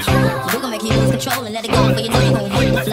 You gon' make me lose control and let it go, but you know you gon' win.